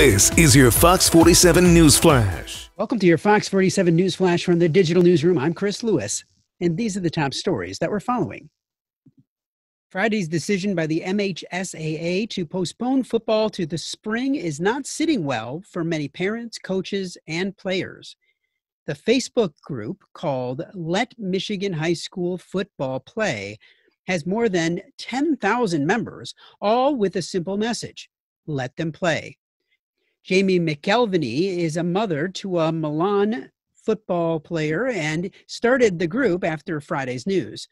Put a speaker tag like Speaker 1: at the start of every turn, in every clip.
Speaker 1: This is your Fox 47 News Flash.
Speaker 2: Welcome to your Fox 47 News Flash from the Digital Newsroom. I'm Chris Lewis, and these are the top stories that we're following. Friday's decision by the MHSAA to postpone football to the spring is not sitting well for many parents, coaches, and players. The Facebook group called Let Michigan High School Football Play has more than 10,000 members, all with a simple message let them play. Jamie McElveny is a mother to a Milan football player and started the group after Friday's news.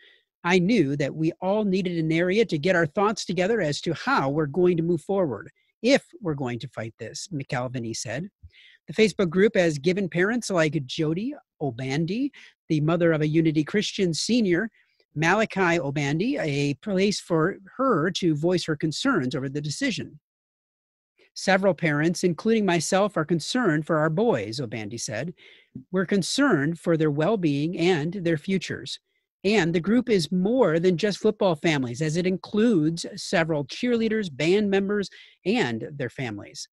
Speaker 2: I knew that we all needed an area to get our thoughts together as to how we're going to move forward, if we're going to fight this, McElveny said. The Facebook group has given parents like Jody Obandi, the mother of a Unity Christian senior, Malachi Obandi, a place for her to voice her concerns over the decision. Several parents, including myself, are concerned for our boys, Obandi said. We're concerned for their well being and their futures. And the group is more than just football families, as it includes several cheerleaders, band members, and their families.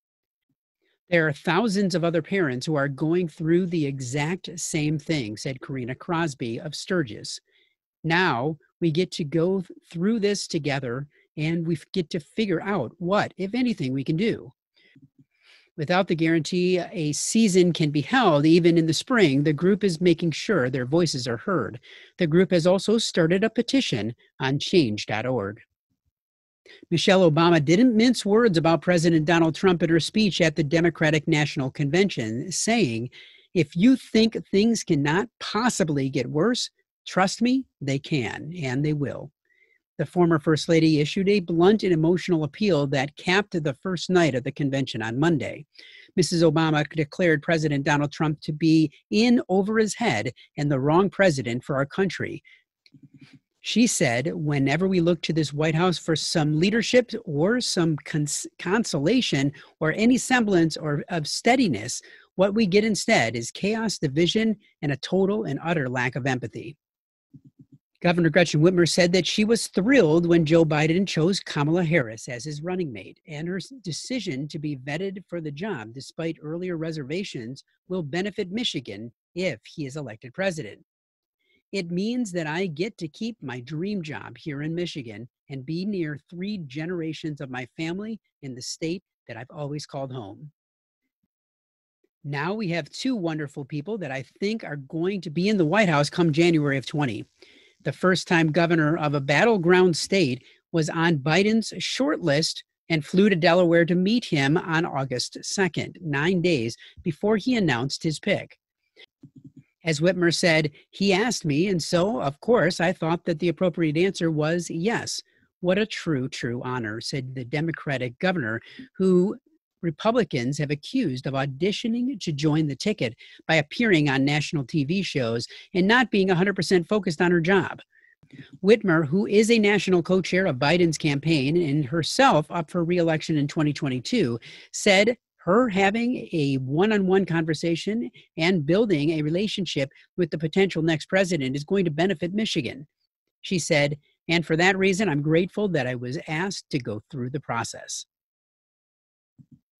Speaker 2: There are thousands of other parents who are going through the exact same thing, said Karina Crosby of Sturgis. Now we get to go through this together and we get to figure out what, if anything, we can do. Without the guarantee a season can be held even in the spring, the group is making sure their voices are heard. The group has also started a petition on change.org. Michelle Obama didn't mince words about President Donald Trump in her speech at the Democratic National Convention, saying, If you think things cannot possibly get worse, trust me, they can, and they will. The former First Lady issued a blunt and emotional appeal that capped the first night of the convention on Monday. Mrs. Obama declared President Donald Trump to be in over his head and the wrong president for our country. She said, whenever we look to this White House for some leadership or some cons- consolation or any semblance or of steadiness, what we get instead is chaos, division, and a total and utter lack of empathy. Governor Gretchen Whitmer said that she was thrilled when Joe Biden chose Kamala Harris as his running mate, and her decision to be vetted for the job, despite earlier reservations, will benefit Michigan if he is elected president. It means that I get to keep my dream job here in Michigan and be near three generations of my family in the state that I've always called home. Now we have two wonderful people that I think are going to be in the White House come January of 20 the first time governor of a battleground state, was on Biden's short list and flew to Delaware to meet him on August 2nd, nine days before he announced his pick. As Whitmer said, he asked me, and so, of course, I thought that the appropriate answer was yes. What a true, true honor, said the Democratic governor, who Republicans have accused of auditioning to join the ticket by appearing on national TV shows and not being 100% focused on her job. Whitmer, who is a national co chair of Biden's campaign and herself up for reelection in 2022, said her having a one on one conversation and building a relationship with the potential next president is going to benefit Michigan. She said, and for that reason, I'm grateful that I was asked to go through the process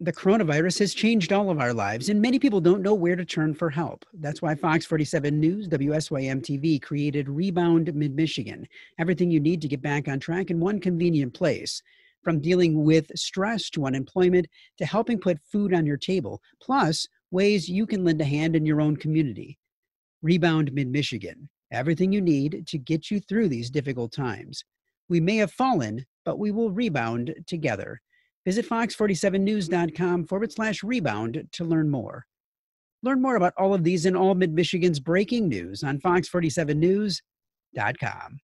Speaker 2: the coronavirus has changed all of our lives, and many people don't know where to turn for help. That's why Fox 47 News, WSYM TV created Rebound Mid Michigan. Everything you need to get back on track in one convenient place. From dealing with stress to unemployment to helping put food on your table, plus ways you can lend a hand in your own community. Rebound Mid Michigan. Everything you need to get you through these difficult times. We may have fallen, but we will rebound together. Visit fox47news.com forward slash rebound to learn more. Learn more about all of these and all Mid Michigan's breaking news on fox47news.com.